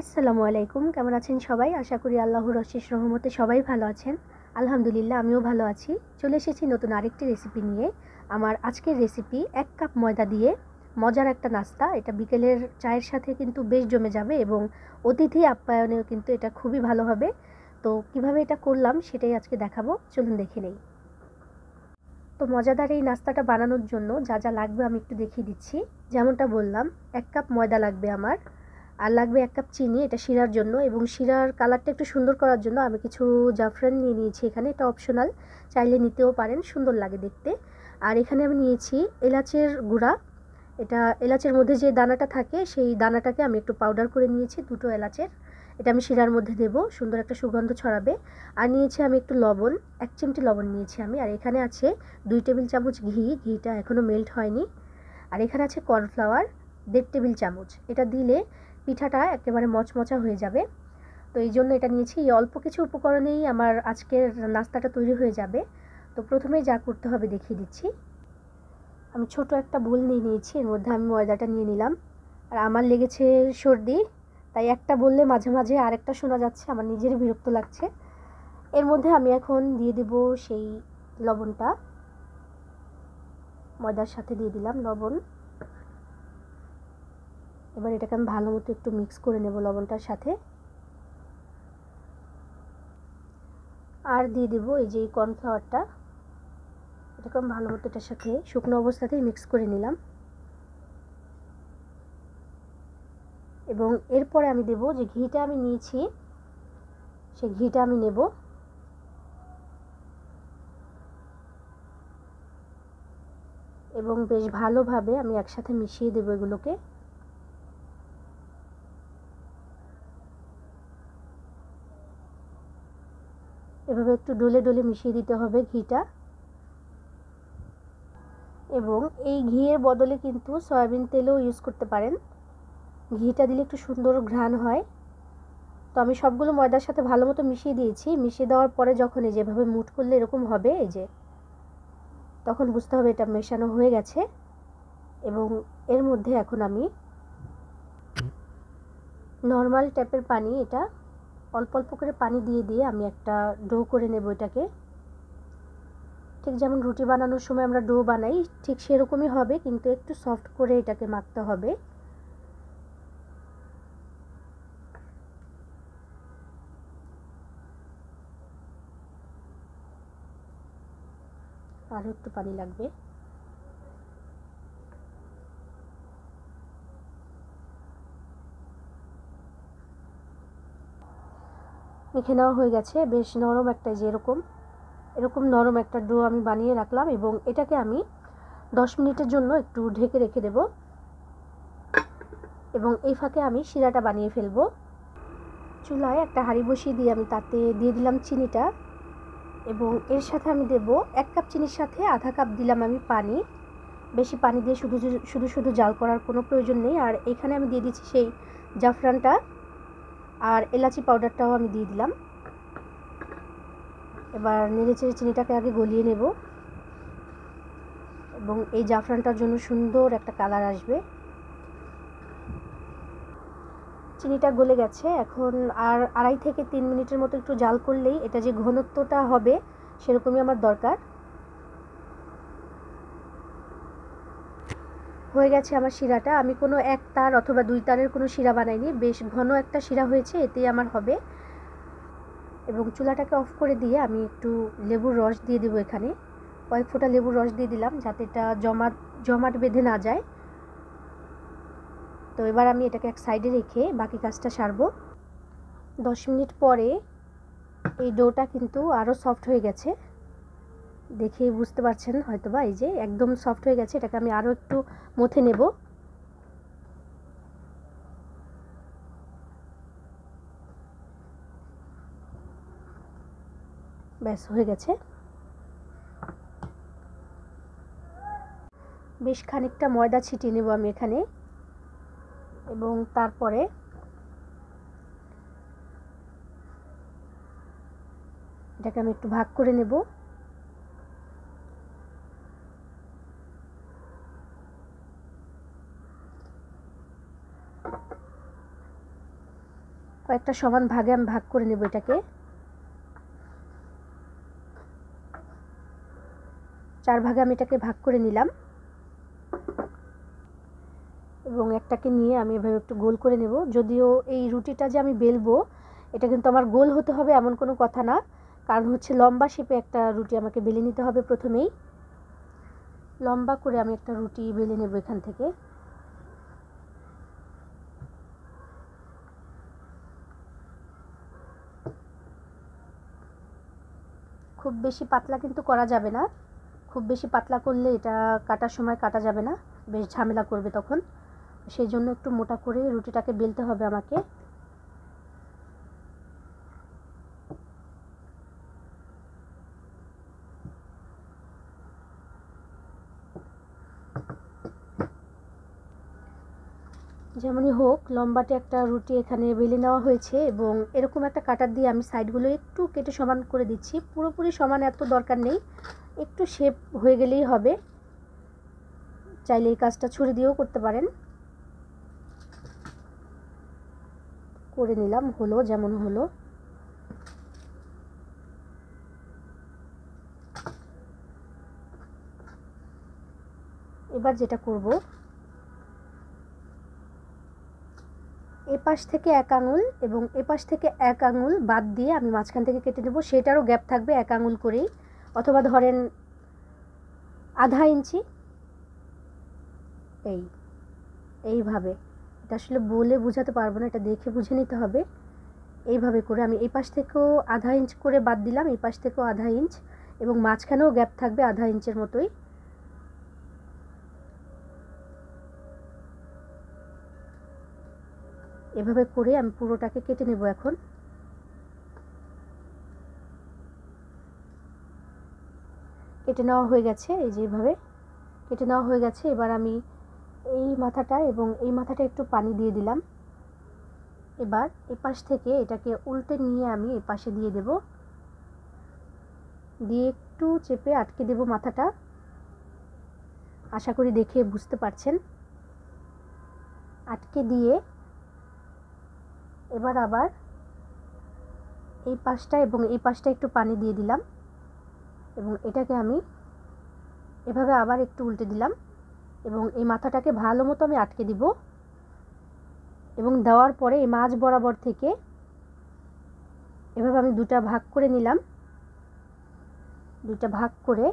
আসসালামু আলাইকুম, কেমন আছেন সবাই? আশা করি আল্লাহর অশেষ রহমতে সবাই ভালো আছেন। আলহামদুলিল্লাহ, আমিও ভালো আছি। চলে এসেছি নতুন আরেকটি রেসিপি নিয়ে। আমার আজকের রেসিপি এক কাপ ময়দা দিয়ে মজার একটা নাস্তা। এটা বিকেলের চায়ের সাথে কিন্তু বেশ জমে যাবে এবং অতিথি আপ্যায়নেও কিন্তু এটা খুবই ভালো হবে। তো কীভাবে এটা করলাম সেটাই আজকে দেখাবো। চলুন দেখে নেই। তো মজাদার এই নাস্তাটা বানানোর জন্য যা যা লাগবে আমি একটু দেখিয়ে দিচ্ছি। যেমনটা বললাম, এক কাপ ময়দা লাগবে আমার। আর লাগবে এক কাপ চিনি, এটা শিরার জন্য। এবং শিরার কালারটা একটু সুন্দর করার জন্য আমি কিছু জাফরান নিয়ে নিয়েছি এখানে। এটা অপশনাল চাইলে নিতেও পারেন, সুন্দর লাগে দেখতে। আর এখানে আমি নিয়েছি এলাচের গুঁড়া। এটা এলাচের মধ্যে যে দানাটা থাকে, সেই দানাটাকে আমি একটু পাউডার করে নিয়েছি, দুটো এলাচের। এটা আমি শিরার মধ্যে দেব, সুন্দর একটা সুগন্ধ ছড়াবে। আর নিয়েছি আমি একটু লবণ, এক চিমটি লবণ নিয়েছি আমি। আর এখানে আছে দুই টেবিল চামচ ঘি, ঘিটা এখনও মেল্ট হয়নি। আর এখানে আছে কর্নফ্লাওয়ার দেড় টেবিল চামচ। এটা দিলে পিঠাটা একেবারে মচমচা হয়ে যাবে। তো এই জন্য এটা নিয়েছি। এই অল্প কিছু উপকরণেই আমার আজকের নাস্তাটা তৈরি হয়ে যাবে। তো প্রথমেই যা করতে হবে দেখিয়ে দিচ্ছি। আমি ছোট একটা ভুল নিয়ে নিয়েছি। এর মধ্যে আমি ময়দাটা নিয়ে নিলাম। আর আমার লেগেছে সর্দি, তাই একটা বললে মাঝে মাঝে আরেকটা শোনা যাচ্ছে। আমার নিজেরই বিরক্ত লাগছে। এর মধ্যে আমি এখন দিয়ে দেব সেই লবণটা। ময়দার সাথে দিয়ে দিলাম লবণ। এবার এটাকে আমি ভালো মতো একটু মিক্স করে নেব লবণটার সাথে। আর দিয়ে দেবো এই যে কর্নফ্লাওয়ারটা এটাকে আমি ভালো মতো এটার সাথে শুকনো অবস্থাতেই মিক্স করে নিলাম। এবং এরপরে আমি দেব যে ঘিটা আমি নিয়েছি, সেই ঘিটা আমি নেব। এবং বেশ ভালোভাবে আমি একসাথে মিশিয়ে দেবো এগুলোকে এভাবে একটু ডলে ডলে মিশিয়ে দিতে হবে ঘিটা। এবং এই ঘিয়ের বদলে কিন্তু সয়াবিন তেলও ইউজ করতে পারেন। ঘিটা দিলে একটু সুন্দর ঘ্রাণ হয়। তো আমি সবগুলো ময়দার সাথে ভালো মতো মিশিয়ে দিয়েছি। মিশিয়ে দেওয়ার পরে যখন এই যেভাবে মুট করলে এরকম হবে, এই যে, তখন বুঝতে হবে এটা মেশানো হয়ে গেছে। এবং এর মধ্যে এখন আমি নর্মাল ট্যাপের পানি এটা অল্প অল্প করে পানি দিয়ে দিয়ে আমি একটা ডো করে নেব এটাকে। ঠিক যেমন রুটি বানানোর সময় আমরা ডো বানাই, ঠিক সেরকমই হবে, কিন্তু একটু সফট করে এটাকে মাখতে হবে। আরও একটু পানি লাগবে। মেখে নেওয়া হয়ে গেছে, বেশ নরম একটা যেরকম এরকম নরম একটা ডো আমি বানিয়ে রাখলাম এবং এটাকে আমি দশ মিনিটের জন্য একটু ঢেকে রেখে দেব এবং এই ফাঁকে আমি শিরাটা বানিয়ে ফেলব। চুলায় একটা হাঁড়ি বসিয়ে দিয়ে আমি তাতে দিয়ে দিলাম চিনিটা এবং এর সাথে আমি দেব এক কাপ চিনির সাথে আধা কাপ দিলাম আমি পানি। বেশি পানি দিয়ে শুধু শুধু শুধু জাল করার কোনো প্রয়োজন নেই। আর এখানে আমি দিয়ে দিচ্ছি সেই জাফরানটা। আর এলাচি পাউডারটাও আমি দিয়ে দিলাম। এবার নেড়ে চেড়ে চিনিটাকে আগে গলিয়ে নেব। এবং এই জাফরানটার জন্য সুন্দর একটা কালার আসবে। চিনিটা গলে গেছে। এখন আর আড়াই থেকে তিন মিনিটের মতো একটু জাল করলেই এটা যে ঘনত্বটা হবে সেরকমই আমার দরকার। হয়ে গেছে আমার শিরাটা। আমি কোনো এক তার অথবা দুই তারের কোনো শিরা বানাইনি। বেশ ঘন একটা শিরা হয়েছে, এতেই আমার হবে। এবং চুলাটাকে অফ করে দিয়ে আমি একটু লেবুর রস দিয়ে দেবো এখানে। কয়েক ফোঁটা লেবুর রস দিয়ে দিলাম, যাতে এটা জমাট জমাট বেঁধে না যায়। তো এবার আমি এটাকে এক সাইডে রেখে বাকি কাজটা সারবো। দশ মিনিট পরে এই ডোটা কিন্তু আরও সফট হয়ে গেছে। দেখে বুঝতে পারছেন হয়তো বা এই যে একদম সফট হয়ে গেছে, এটাকে আমি আরও একটু মথে নেব। ব্যাস, হয়ে গেছে। বেশ খানিকটা ময়দা ছিটিয়ে নেব আমি এখানে। এবং তারপরে এটাকে আমি একটু ভাগ করে নেব। কয়েকটা সমান ভাগে আমি ভাগ করে নেব এটাকে। চার ভাগে আমি এটাকে ভাগ করে নিলাম। এবং একটাকে নিয়ে আমি এভাবে একটু গোল করে নেব। যদিও এই রুটিটা যে আমি বেলবো, এটা কিন্তু আমার গোল হতে হবে এমন কোনো কথা না। কারণ হচ্ছে লম্বা শেপে একটা রুটি আমাকে বেলে নিতে হবে প্রথমেই। লম্বা করে আমি একটা রুটি বেলে নেব এখান থেকে। খুব বেশি পাতলা কিন্তু করা যাবে না। খুব বেশি পাতলা করলে এটা কাটার সময় কাটা যাবে না। বেশ ঝামেলা করবে তখন। সেই জন্য একটু মোটা করে রুটিটাকে বেলতে হবে আমাকে। যেমনই হোক, লম্বাটে একটা রুটি এখানে বেলে নেওয়া হয়েছে এবং এরকম একটা কাটার দিয়ে আমি সাইডগুলো একটু কেটে সমান করে দিচ্ছি। পুরোপুরি সমান এত দরকার নেই, একটু শেপ হয়ে গেলেই হবে। চাইলে এই কাজটা ছুরি দিয়েও করতে পারেন। করে নিলাম, হলো যেমন হলো। এবার যেটা করব এপাশ থেকে এক আঙুল এবং এপাশ থেকে এক আঙুল বাদ দিয়ে আমি মাঝখান থেকে কেটে নেব। সেটারও গ্যাপ থাকবে এক আঙুল করেই। অথবা ধরেন আধা ইঞ্চি। এই, এইভাবে। এটা আসলে বলে বোঝাতে পারব না, এটা দেখে বুঝে নিতে হবে। এইভাবে করে আমি এই পাশ থেকেও আধা ইঞ্চ করে বাদ দিলাম এই পাশ থেকেও আধা ইঞ্চ এবং মাঝখানেও গ্যাপ থাকবে আধা ইঞ্চের মতোই। এভাবে করে আমি পুরোটাকে কেটে নেব এখন। কেটে নেওয়া হয়ে গেছে, এই যে এভাবে। কেটে নেওয়া হয়ে গেছে, এবার আমি এই মাথাটা এবং এই মাথাটা একটু পানি দিয়ে দিলাম। এবার এপাশ থেকে এটাকে উল্টে নিয়ে আমি এপাশে দিয়ে দেব। দিয়ে একটু চেপে আটকে দেব মাথাটা। আশা করি দেখে বুঝতে পারছেন। আটকে দিয়ে এবার আবার এই পাশটা এবং এই পাশটা একটু পানি দিয়ে দিলাম এবং এটাকে আমি এভাবে আবার একটু উল্টে দিলাম এবং এই মাথাটাকে ভালো মতো আমি আটকে দিব এবং দেওয়ার পরে এই মাছ বরাবর থেকে এভাবে আমি দুটা ভাগ করে নিলাম। দুটা ভাগ করে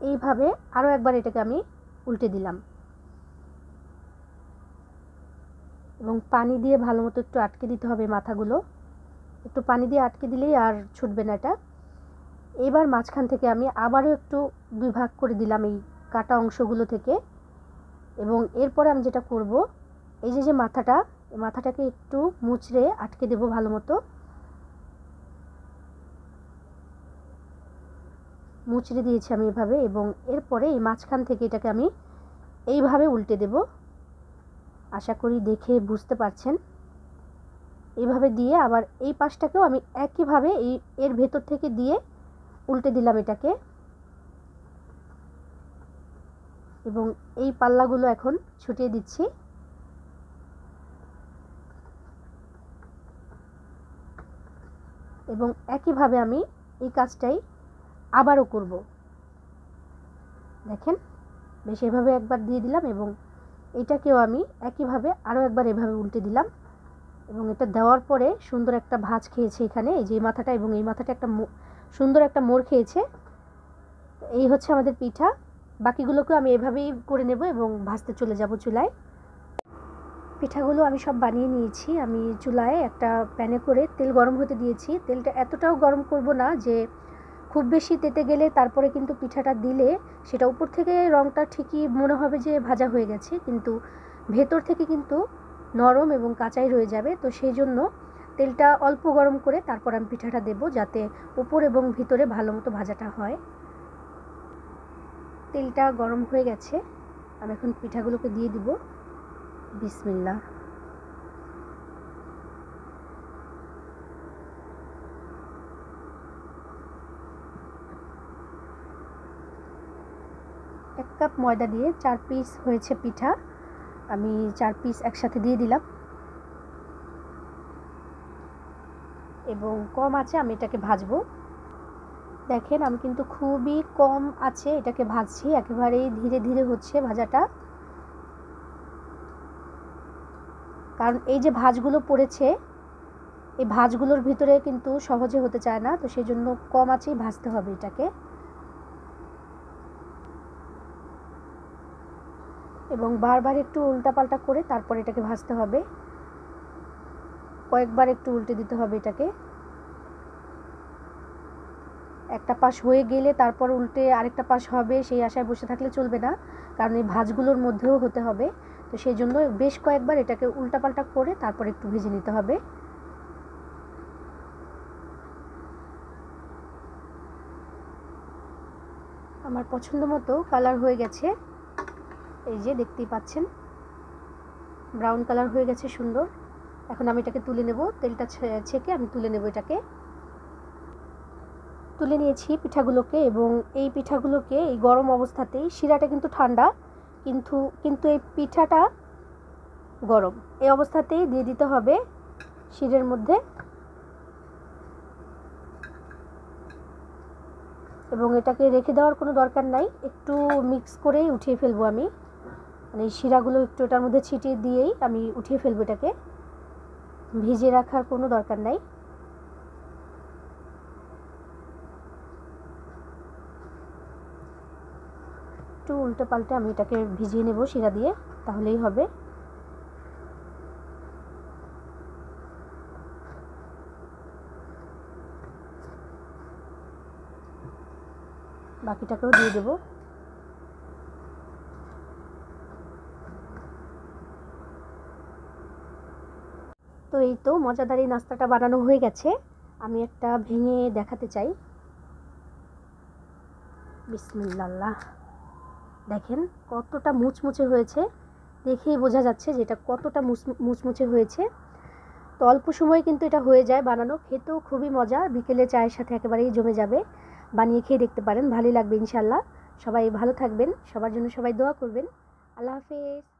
এইভাবে আরও একবার এটাকে আমি উল্টে দিলাম। এবং পানি দিয়ে ভালো মতো একটু আটকে দিতে হবে মাথাগুলো। একটু পানি দিয়ে আটকে দিলেই আর ছুটবে না এটা। এবার মাঝখান থেকে আমি আবারও একটু দুই ভাগ করে দিলাম এই কাটা অংশগুলো থেকে। এবং এরপরে আমি যেটা করব, এই যে যে মাথাটা, এই মাথাটাকে একটু মুচড়ে আটকে দেব ভালো মতো। মুচড়ে দিয়েছি আমি এভাবে এবং এরপরে এই মাঝখান থেকে এটাকে আমি এইভাবে উল্টে দেব। আশা করি দেখে বুঝতে পারছেন। এইভাবে দিয়ে আবার এই পাশটাকেও আমি একইভাবে এই এর ভেতর থেকে দিয়ে উল্টে দিলাম এটাকে। এবং এই পাল্লাগুলো এখন ছুটিয়ে দিচ্ছি। এবং একইভাবে আমি এই কাজটাই আবারও করব। দেখেন, বেশ এভাবে একবার দিয়ে দিলাম এবং এটাকেও আমি একইভাবে আরও একবার এভাবে উল্টে দিলাম এবং এটা দেওয়ার পরে সুন্দর একটা ভাজ খেয়েছে এখানে, এই যে মাথাটা এবং এই মাথাটা একটা সুন্দর একটা মোড় খেয়েছে। এই হচ্ছে আমাদের পিঠা। বাকিগুলোকেও আমি এভাবেই করে নেব এবং ভাজতে চলে যাব চুলায়। পিঠাগুলো আমি সব বানিয়ে নিয়েছি। আমি চুলায় একটা প্যানে করে তেল গরম হতে দিয়েছি। তেলটা এতটাও গরম করব না যে খুব বেশি তেতে গেলে তারপরে কিন্তু পিঠাটা দিলে সেটা উপর থেকে রঙটা ঠিকই মনে হবে যে ভাজা হয়ে গেছে, কিন্তু ভেতর থেকে কিন্তু নরম এবং কাঁচাই রয়ে যাবে। তো সেই জন্য তেলটা অল্প গরম করে তারপর আমি পিঠাটা দেব যাতে উপর এবং ভিতরে ভালো মতো ভাজাটা হয়। তেলটা গরম হয়ে গেছে, আমি এখন পিঠাগুলোকে দিয়ে দিব। বিসমিল্লা এক কাপ ময়দা দিয়ে চার পিস হয়েছে পিঠা। আমি চার পিস একসাথে দিয়ে দিলাম। এবং কম আছে, আমি এটাকে ভাজবো। দেখেন, আমি কিন্তু খুবই কম আছে এটাকে ভাজছি। একেবারেই ধীরে ধীরে হচ্ছে ভাজাটা। কারণ এই যে ভাজগুলো পড়েছে, এই ভাজগুলোর ভিতরে কিন্তু সহজে হতে চায় না। তো সেই জন্য কম আছেই ভাজতে হবে এটাকে। এবং বারবার একটু উল্টাপাল্টা করে তারপর এটাকে ভাজতে হবে। কয়েকবার একটু উল্টে দিতে হবে এটাকে। একটা পাশ হয়ে গেলে তারপর উল্টে আরেকটা পাশ হবে, সেই আশায় বসে থাকলে চলবে না, কারণ এই ভাজগুলোর মধ্যেও হতে হবে। তো সেই জন্য বেশ কয়েকবার এটাকে উল্টাপাল্টা করে তারপর একটু ভেজে নিতে হবে। আমার পছন্দ মতো কালার হয়ে গেছে। এই যে দেখতেই পাচ্ছেন। ব্রাউন কালার হয়ে গেছে, সুন্দর। এখন আমি এটাকে তুলে নেব। তেলটা ছেঁকে আমি তুলে নেব এটাকে। তুলে নিয়েছি পিঠাগুলোকে এবং এই পিঠাগুলোকে এই গরম অবস্থাতেই, শিরাটা কিন্তু ঠান্ডা, কিন্তু কিন্তু এই পিঠাটা গরম। এই অবস্থাতেই দিয়ে দিতে হবে শিরের মধ্যে। এবং এটাকে রেখে দেওয়ার কোনো দরকার নাই। একটু মিক্স করেই উঠিয়ে ফেলব আমি। মানে এই শিরাগুলো একটু ওটার মধ্যে ছিটিয়ে দিয়েই আমি উঠিয়ে ফেলব এটাকে। ভিজিয়ে রাখার কোনো দরকার নাই। একটু উল্টে পাল্টে আমি এটাকে ভিজিয়ে নেব শিরা দিয়ে, তাহলেই হবে। বাকিটাকেও দিয়ে দেবো। এই তো মজাদার নাস্তাটা বানানো হয়ে গেছে। আমি একটা ভেঙে দেখাতে চাই। বিসমিল্লাহ দেখেন কতটা মুচমুচে হয়েছে। দেখেই বোঝা যাচ্ছে যে এটা কতটা মুচমুচে হয়েছে। তো অল্প সময় কিন্তু এটা হয়ে যায় বানানো। খেতেও খুবই মজা। বিকেলে চায়ের সাথে একেবারেই জমে যাবে। বানিয়ে খেয়ে দেখতে পারেন। ভালোই লাগবে ইনশাল্লাহ সবাই ভালো থাকবেন। সবার জন্য সবাই দোয়া করবেন। আল্লাহ হাফেজ।